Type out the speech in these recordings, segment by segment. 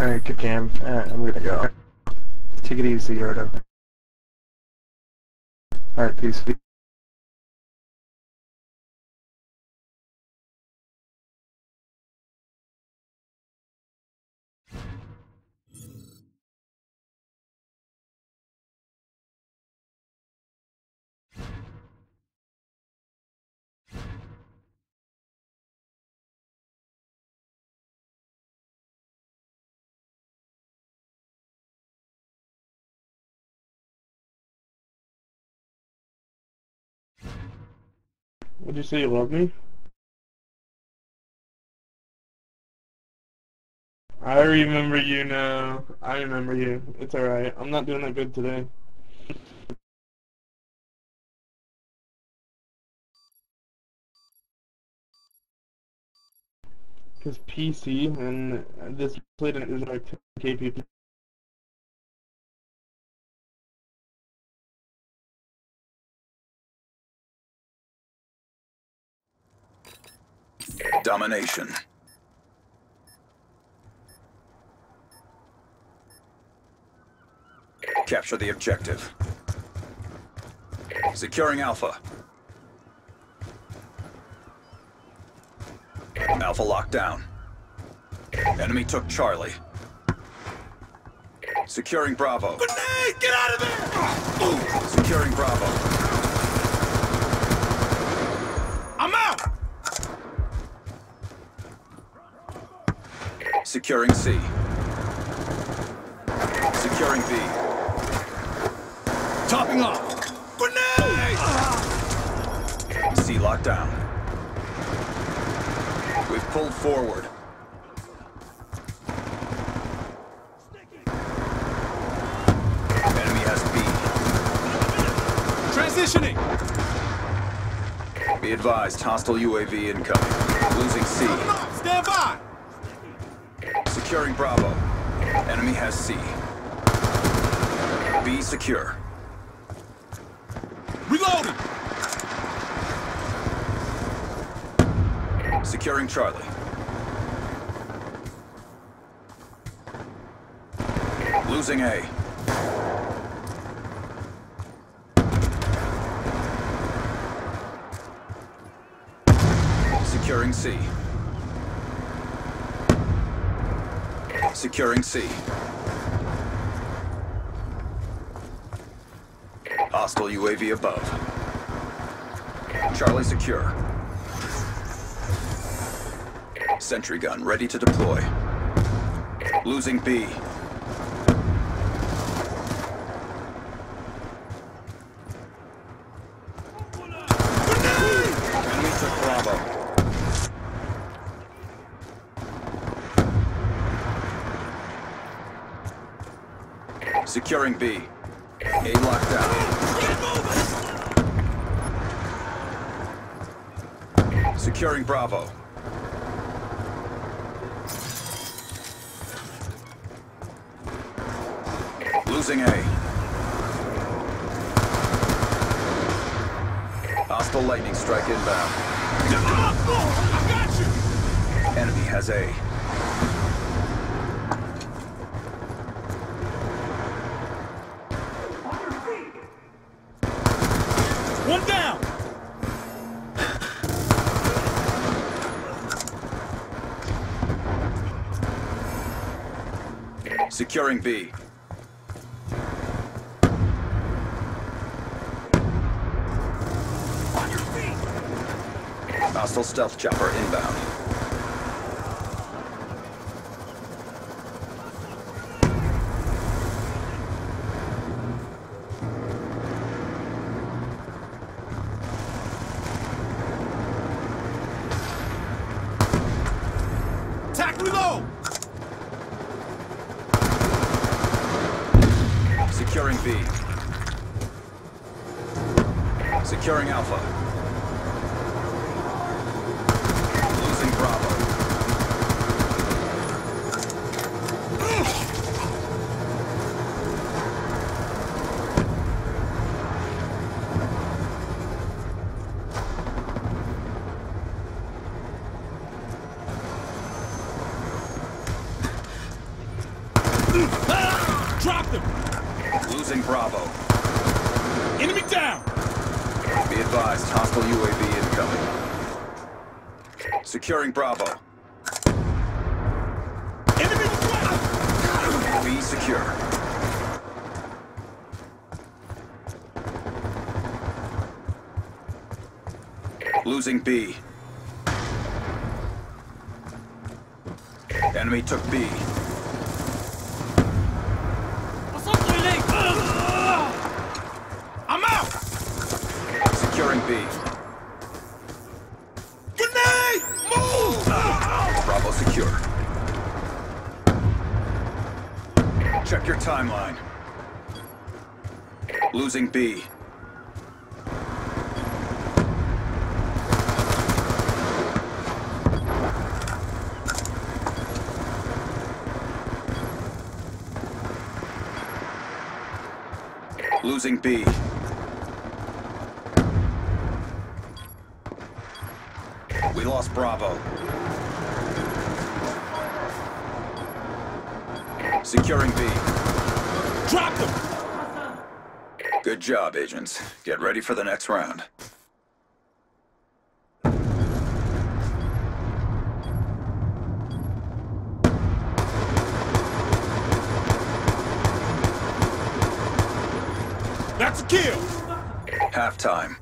Alright, good game. Uh, I'm gonna go. Take it easy, Yordo. Alright, peace. Would you say you love me? I remember you now. I remember you. It's alright. I'm not doing that good today. Because PC and this played is like 10k people. Domination. Capture the objective. Securing Alpha. Alpha locked down. Enemy took Charlie. Securing Bravo. Grenade! Get out of there! Securing Bravo. I'm out! Securing C. Securing B. Topping off! Grenade! C locked down. We've pulled forward. Enemy has B. Transitioning! Be advised, hostile UAV incoming. Losing C. Stand by! Securing Bravo. Enemy has C. B secure. Reloading! Securing Charlie. Losing A. Securing C. Securing C. Hostile UAV above. Charlie secure. Sentry gun ready to deploy. Losing B. Enemy took Bravo. Securing B. A lockdown. Securing Bravo. Losing A. Hostile lightning strike inbound. Enemy has A. One down! Securing B. On your feet! Hostile stealth chopper inbound. Securing B. Securing Alpha. Losing Bravo. Securing Bravo. Enemy down! Be advised, hostile UAV incoming. Securing Bravo. Enemy flank! B secure. Losing B. Enemy took B. I'm out! Securing B. Grenade! Move! Bravo secure. Check your timeline. Losing B. Losing B. We lost Bravo. Securing B. Drop them! Good job, agents. Get ready for the next round. Halftime.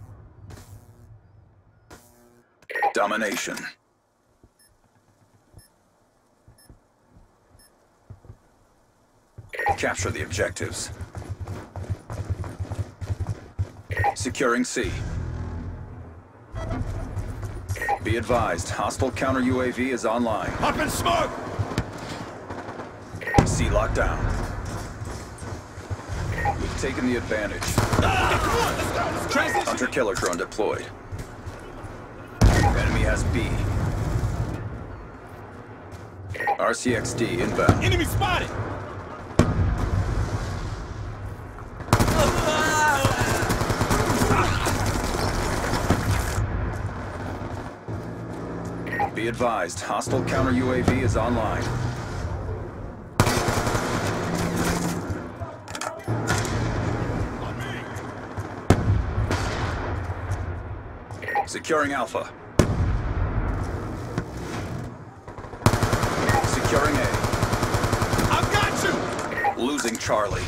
Domination. Capture the objectives. Securing C. Be advised, hostile counter UAV is online. Up in smoke! C locked down. We've taken the advantage. Come on, let's go, let's Transition! Hunter killer drone deployed. Enemy has B. RCXD inbound. Enemy spotted! Be advised, hostile counter UAV is online. Securing Alpha. Securing A. I've got you! Losing Charlie.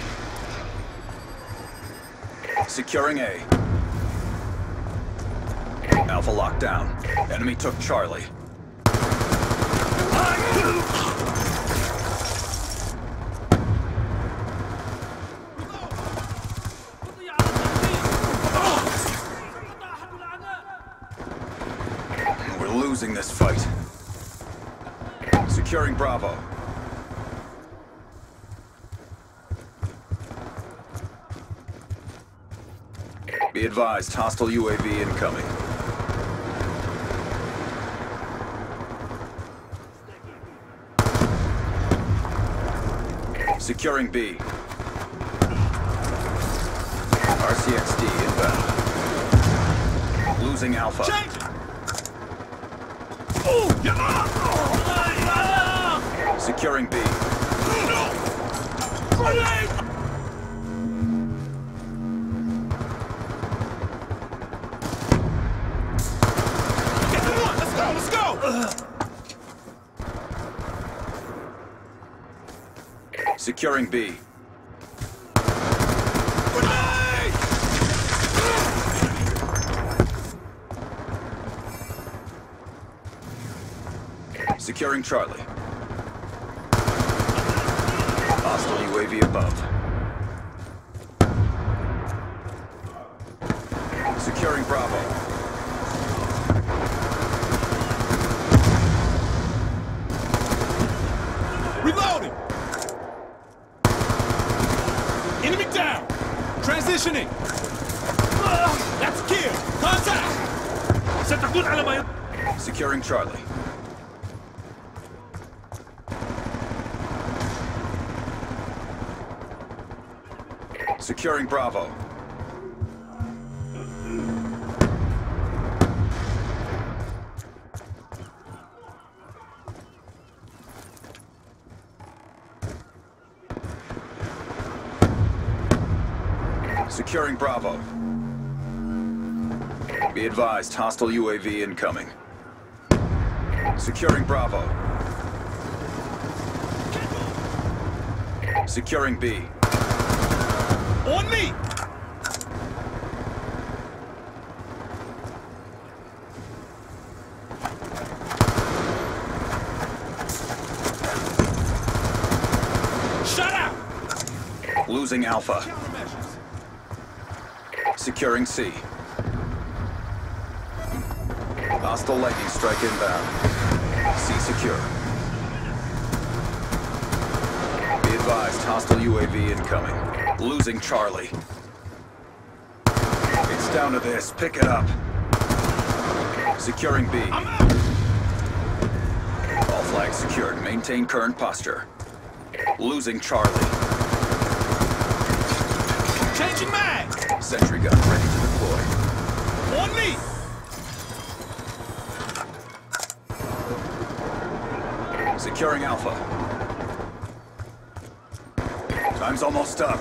Securing A. Alpha locked down. Enemy took Charlie. We're losing this fight. Securing Bravo. Be advised, hostile UAV incoming. Securing B. RCXD inbound. Losing Alpha. Change! Securing B. Securing B. Securing Charlie. Hostile UAV above. Bravo. Securing Bravo. Be advised, hostile UAV incoming. Securing Bravo. Securing B. On me! Shut out! Losing Alpha. Securing C. Hostile lightning strike inbound. C secure. Be advised, hostile UAV incoming. Losing Charlie. It's down to this. Pick it up. Securing B. All flags secured. Maintain current posture. Losing Charlie. Changing mag! Sentry gun ready to deploy. On me! Securing Alpha. Time's almost up.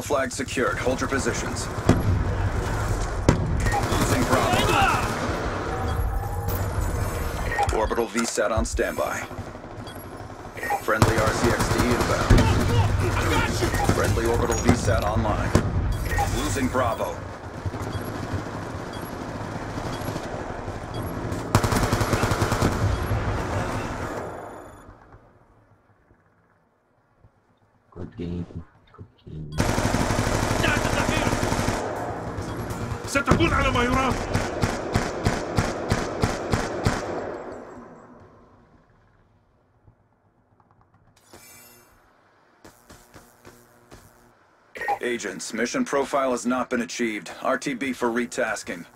All flags secured. Hold your positions. Losing Bravo. Orbital VSAT on standby. Friendly RCXD inbound. Friendly orbital VSAT online. Losing Bravo. Agents, mission profile has not been achieved. RTB for retasking.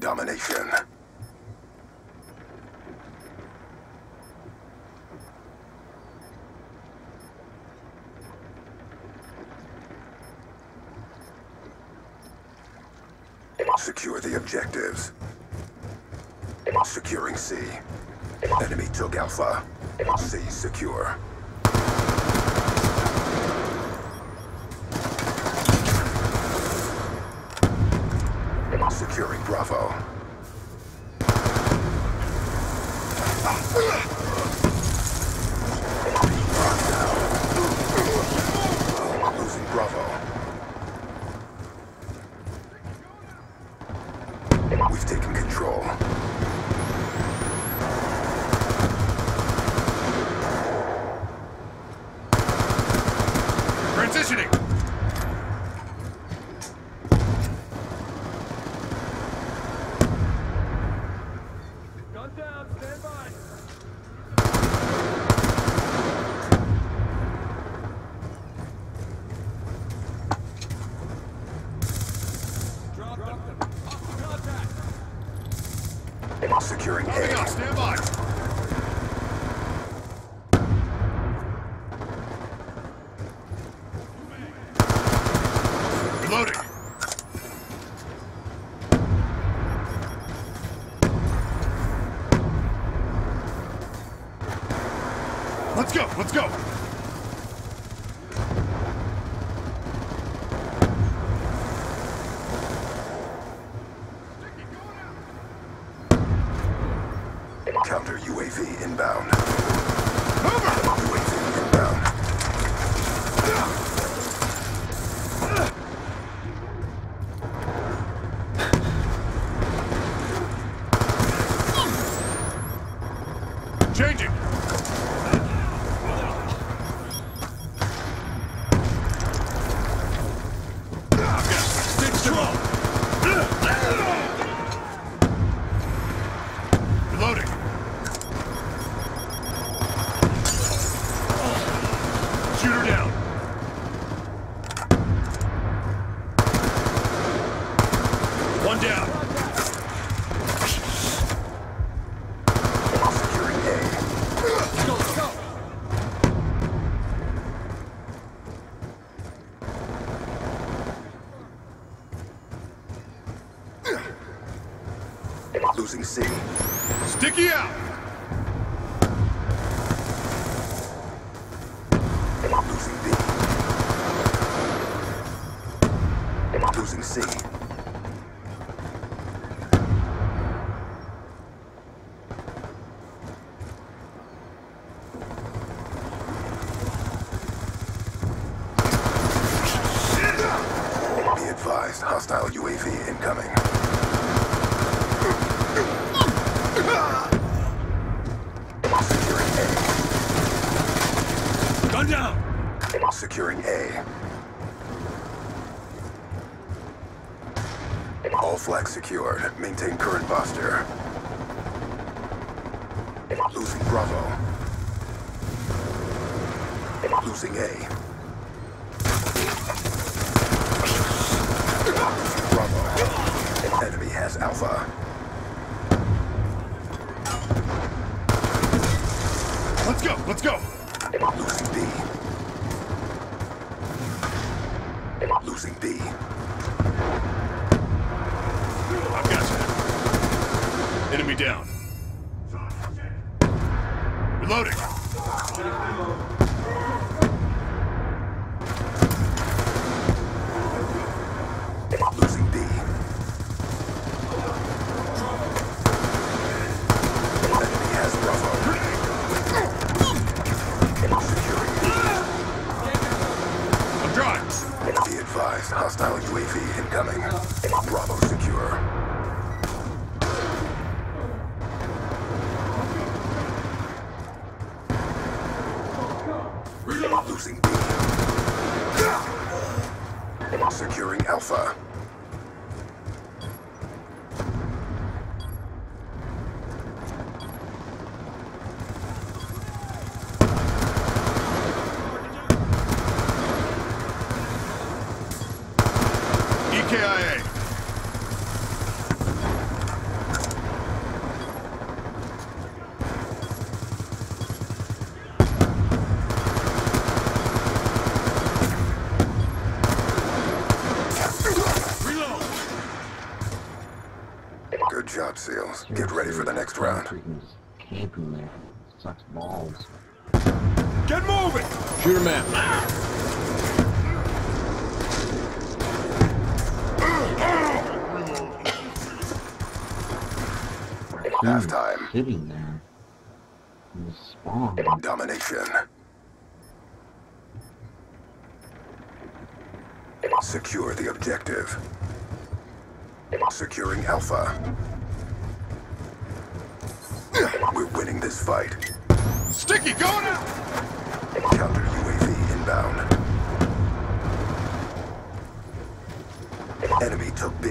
Domination. Secure the objectives. Securing C. Enemy took Alpha. C secure. Securing Bravo. Securing A. All flags secured. Maintain current posture. Losing Bravo. Losing A. Bravo. Enemy has Alpha. Let's go. Let's go. Losing B. Losing B. I've got you. Enemy down. EKIA. Reload. Good job, SEALs. Get ready for the next round. Camping there. Sucks balls. Get moving. Shoot him out. Halftime. Sitting there. In the spawn. Domination. Secure the objective. Securing Alpha. We're winning this fight. Sticky going out. Counter UAV inbound. Enemy took B.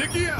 Dickey out.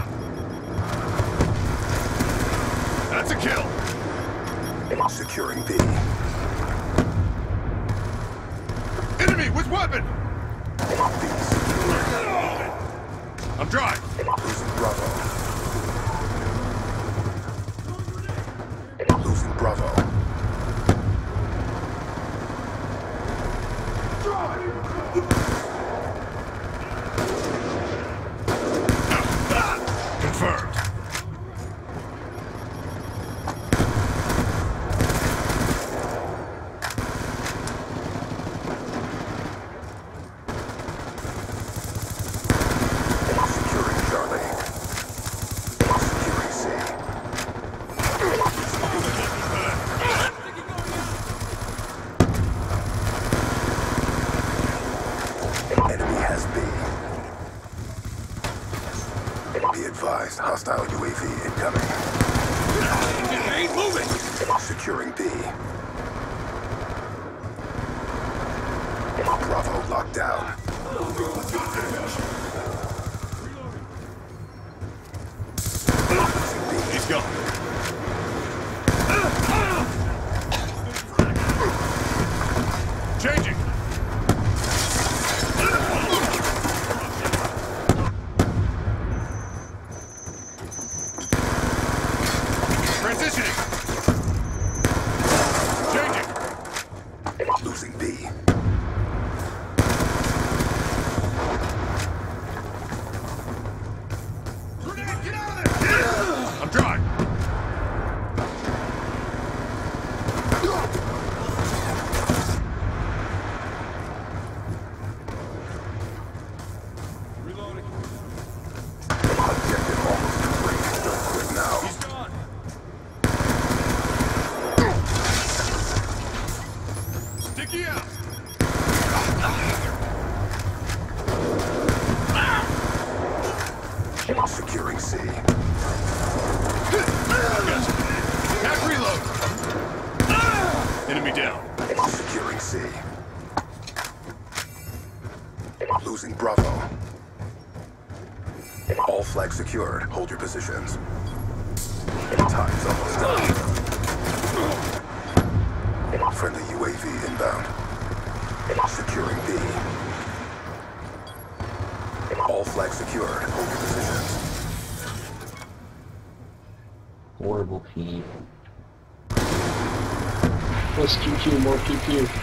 More PQ.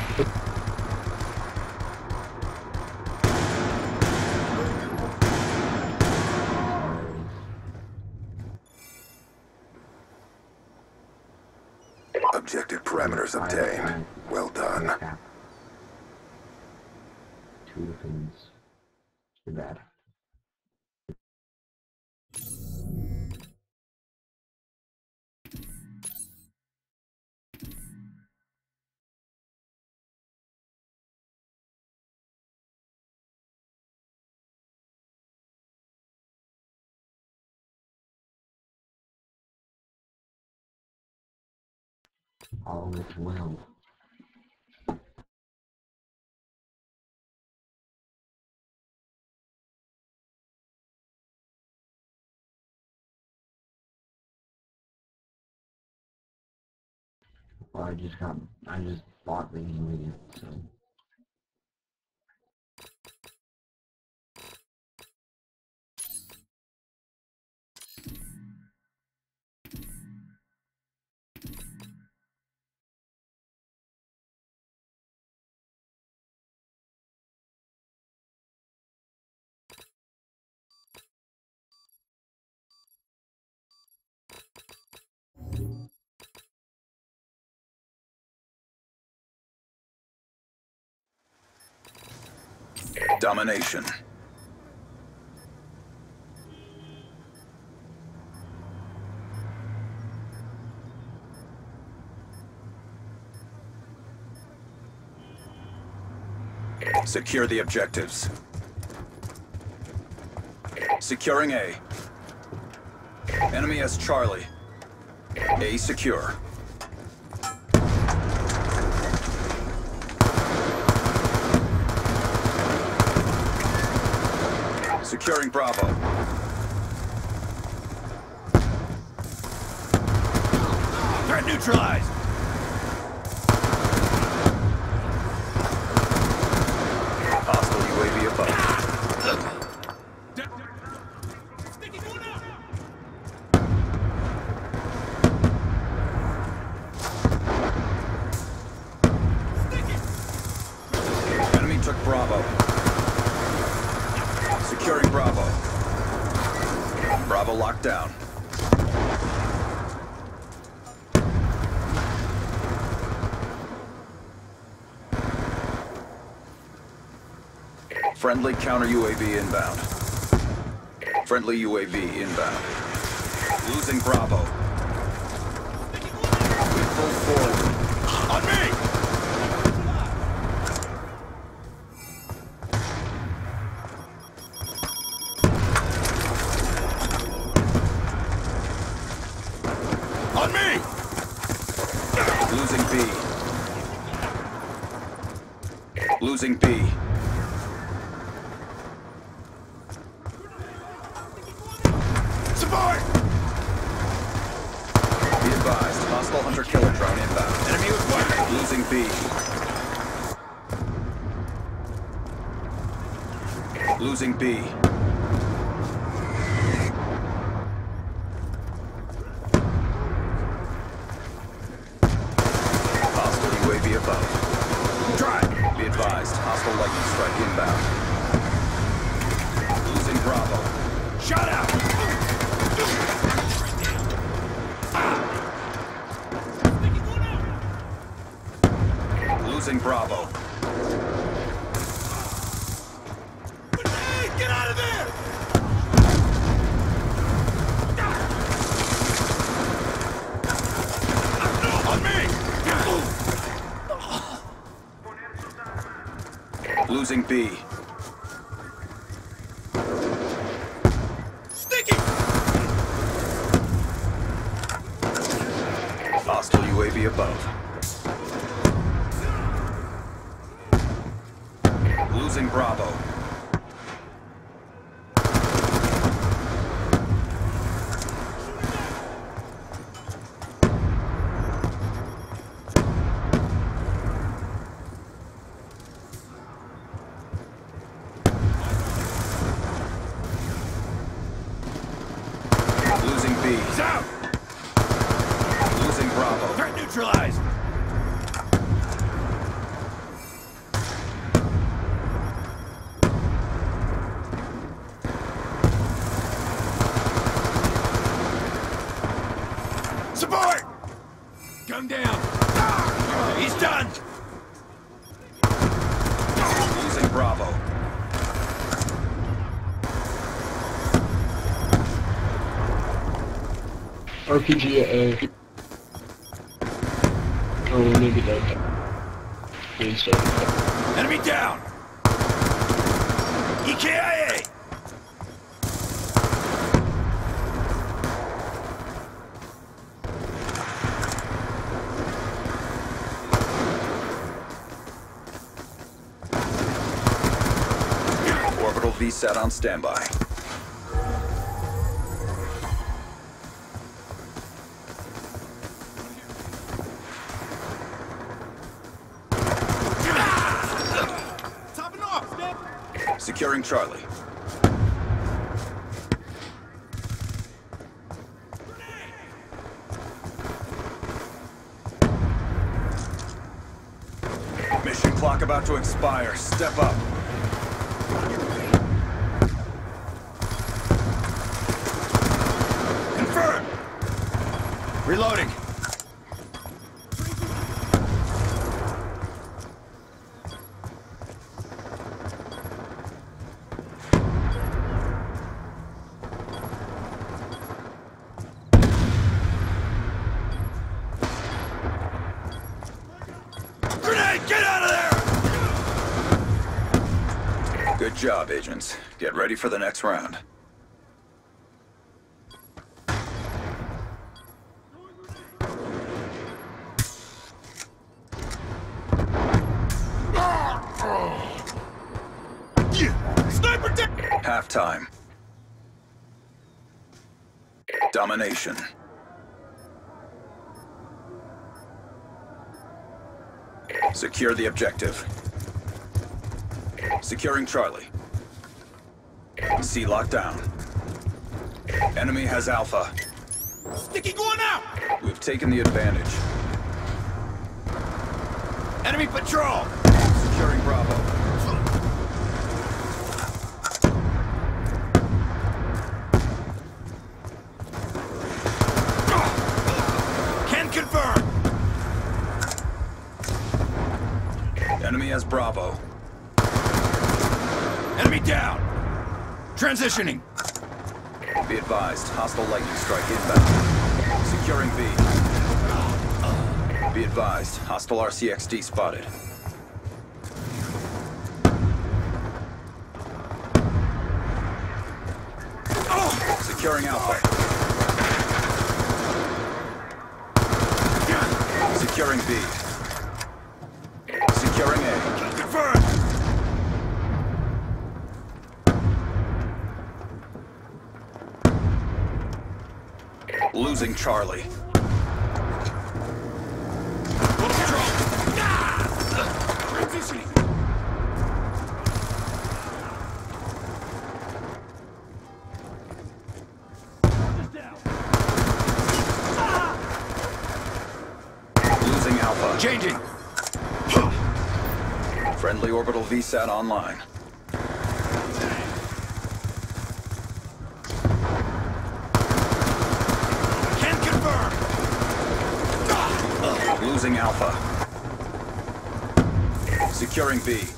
all is well. Well, I just got, I just bought the ingredients, so. Domination. Secure the objectives. Securing A. Enemy has Charlie. A secure. Securing Bravo. Threat neutralized. Hostile UAV above. Sticky going out. Enemy took Bravo. Securing Bravo. Bravo locked down. Friendly counter UAV inbound. Friendly UAV inbound. Losing Bravo. Support! Gun down. Ah, he's done. Losing Bravo. RPG at A. Oh, maybe that. Enemy down. EKIA. Orbital VSAT on standby. Securing Charlie. Mission clock about to expire. Step up. Get out of there! Good job, agents. Get ready for the next round. Half time. Domination. Secure the objective. Securing Charlie. C lockdown. Enemy has Alpha. Sticky going out! We've taken the advantage. Enemy patrol! Securing Bravo. Can confirm! Enemy has Bravo. Enemy down! Transitioning! Be advised, hostile lightning strike inbound. Securing B. Be advised, hostile RCXD spotted. Securing Alpha. Securing B. Securing A. Confirm! Losing Charlie. Full control! Transitioning! Losing Alpha. Changing! Friendly orbital VSAT online. Can confirm! Losing Alpha. Securing B.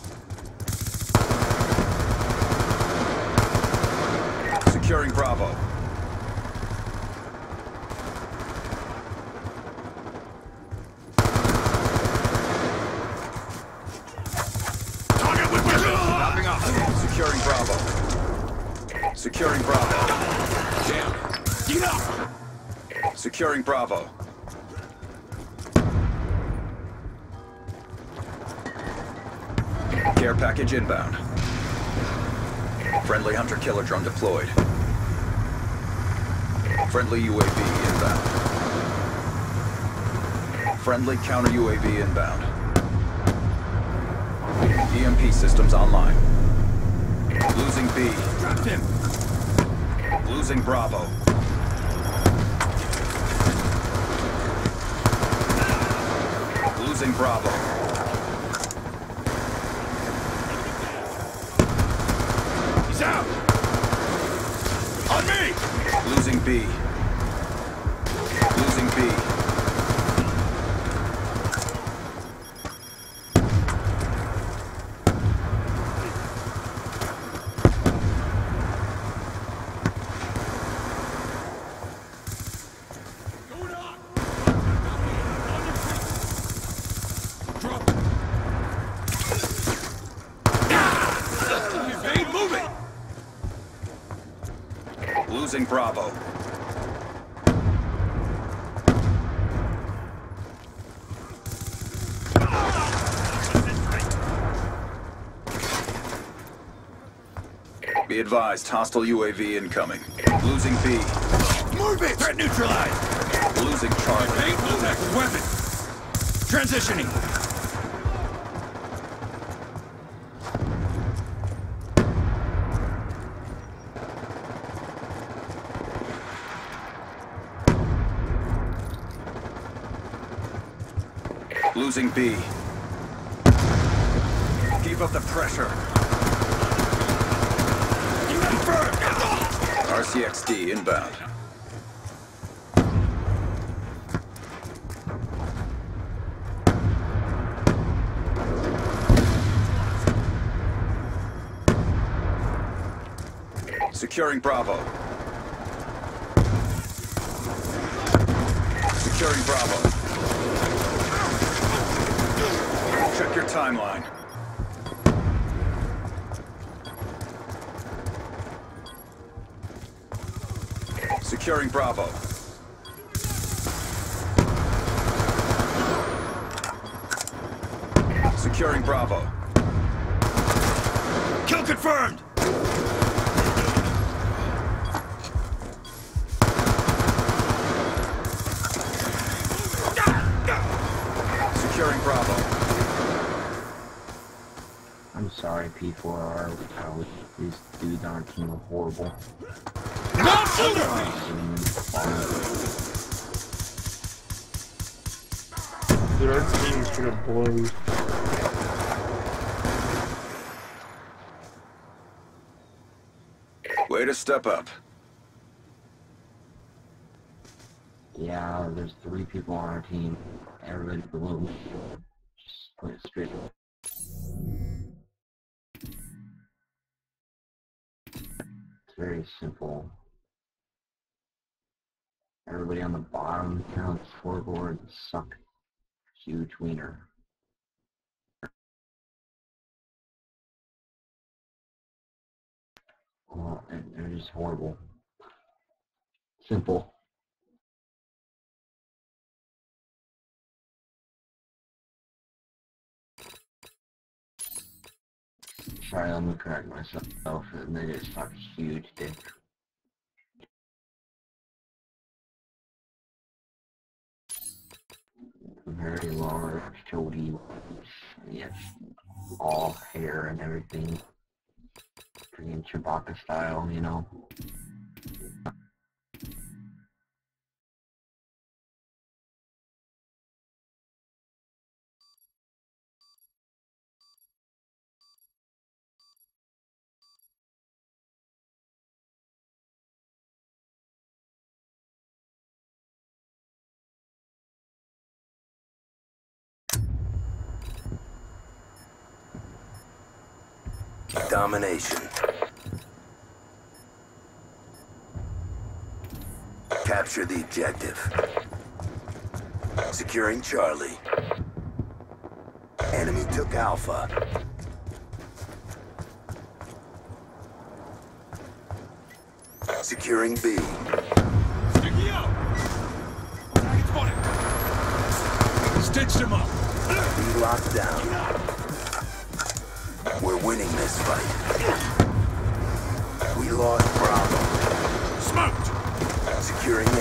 hunter-killer deployed. Friendly UAV inbound. Friendly counter UAV inbound. EMP systems online. Losing B. Dropped him! Losing Bravo. Losing Bravo. He's out! Losing B. Losing B. Losing Bravo. Hostile UAV incoming. Losing B. Move it! Threat neutralized! Losing Charlie. Move it! Weapon! Transitioning! Losing B. Keep up the pressure. RCXD inbound. Securing Bravo. Securing Bravo. Check your timeline. Securing Bravo. Securing Bravo. Kill confirmed! Securing Bravo. I'm sorry, P4R. these dudes on our team are horrible. Dude, our team straight up blows. Way to step up. Yeah, there's three people on our team. Everybody below. Just put it straight. It's very simple. Everybody on the bottom counts scoreboard suck. Huge wiener. Well, they're just horrible. Simple. Sorry, let me correct myself. And they just suck huge dick. Very large, chody, yes, all hair and everything. Freaking Chewbacca style, you know. Domination. Capture the objective. Securing Charlie. Enemy took Alpha. Securing B. Sticky out! Target spotted! Stitched him up! B locked down. We're winning this fight. We lost Bravo. Smoked! Securing A.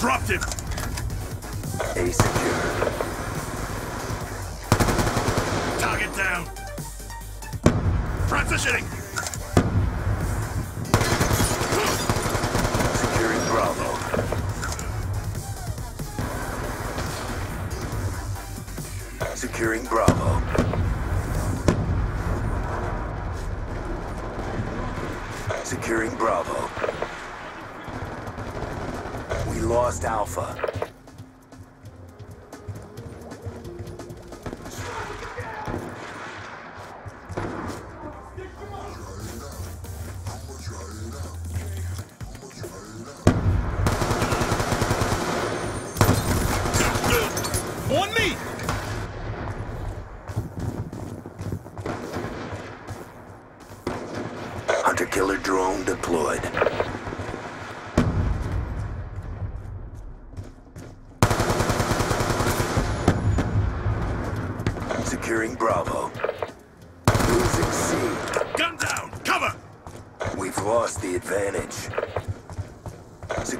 Dropped him! A secure. Target down! Transitioning!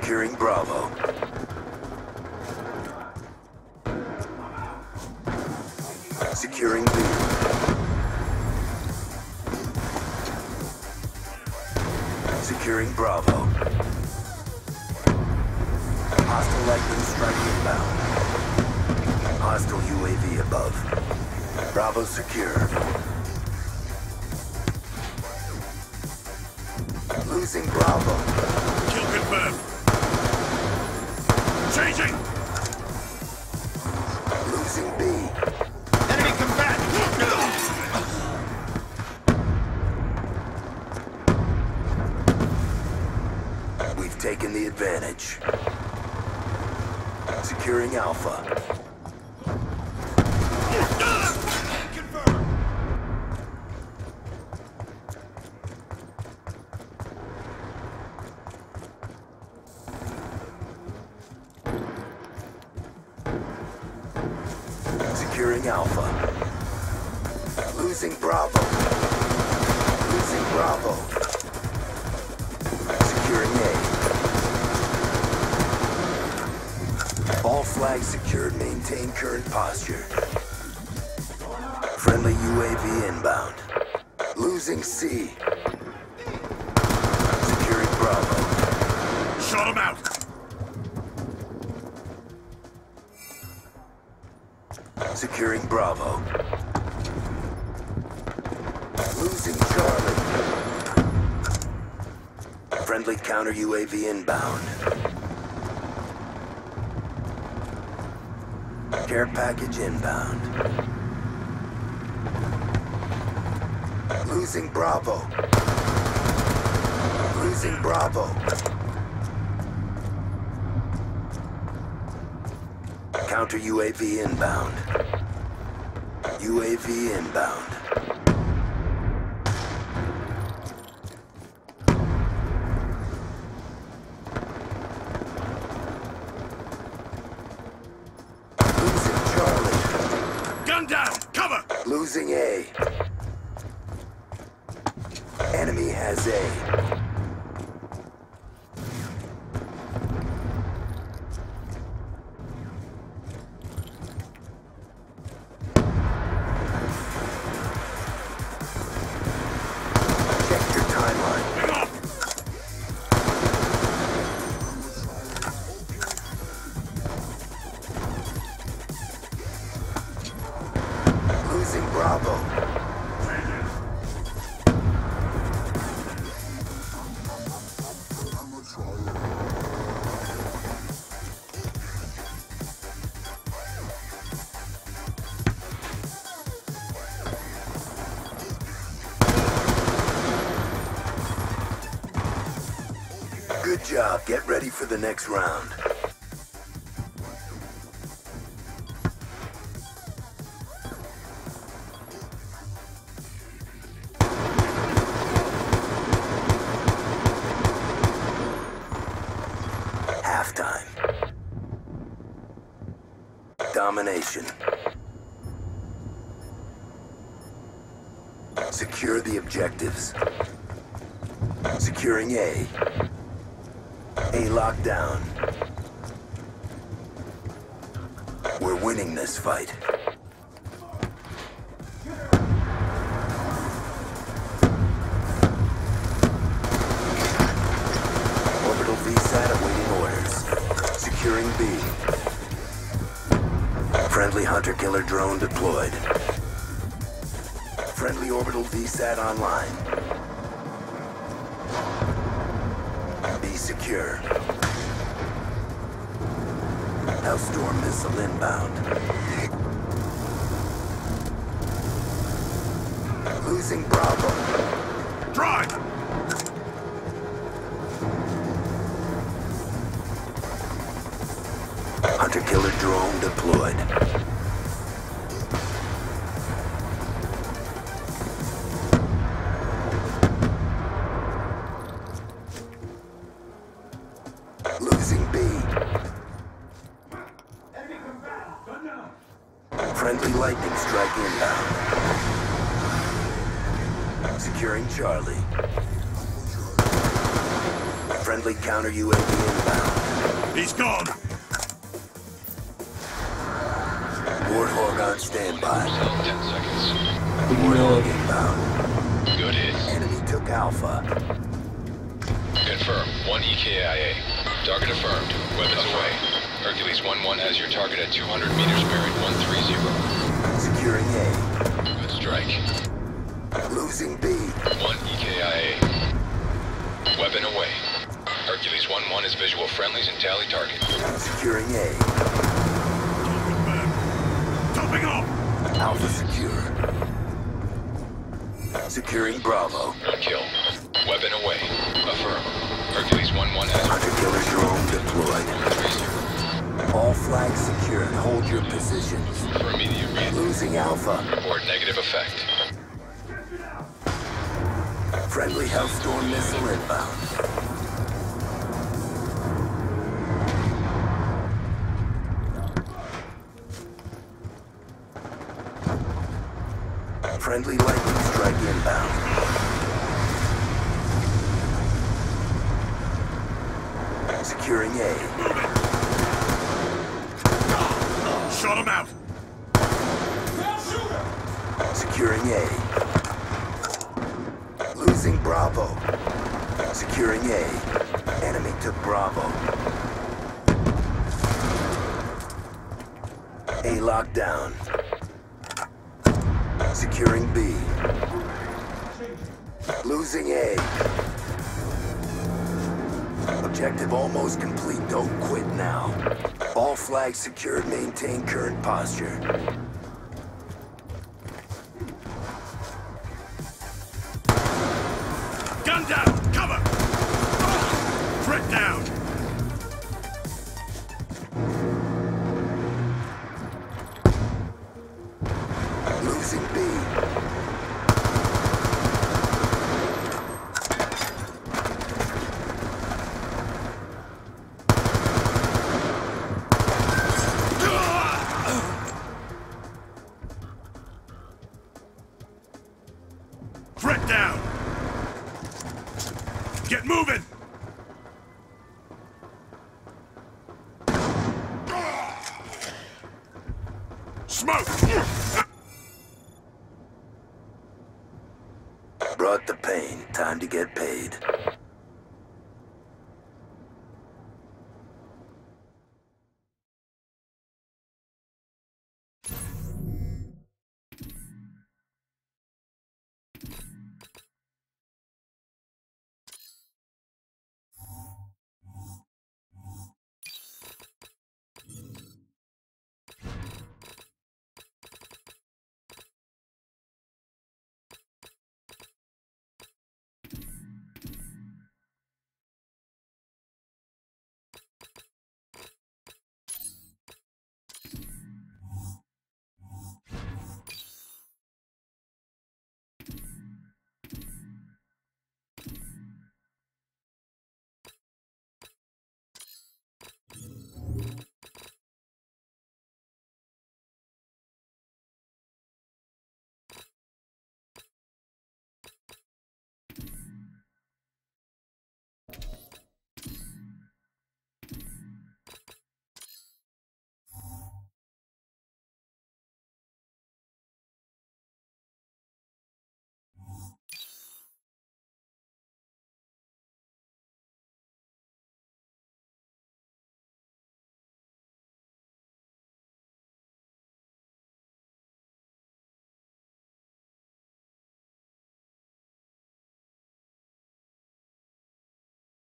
Securing Bravo. Securing B. Securing Bravo. Hostile lightning strike inbound. Hostile UAV above. Bravo secure. Losing Bravo. Kill confirmed! Changing! Losing B. Enemy combatant! We've taken the advantage. Securing Alpha. Securing Bravo. Losing Charlie. Friendly counter UAV inbound. Care package inbound. Losing Bravo. Losing Bravo. Counter UAV inbound. UAV inbound. job. Get ready for the next round. Halftime. Domination. Secure the objectives. Securing A locked down. We're winning this fight. Orbital VSAT awaiting orders. Securing B. Friendly hunter-killer drone deployed. Friendly orbital VSAT online. Be secure. Hellstorm missile inbound. Losing Bravo. Drive! Hunter-killer drone deployed. encounter you strike inbound. Securing A. Shut him out. Securing A. Losing Bravo. Securing A. Enemy took Bravo. A lockdown. Securing B. Losing A. Objective almost complete. Don't quit now. All flags secured. Maintain current posture. To get paid.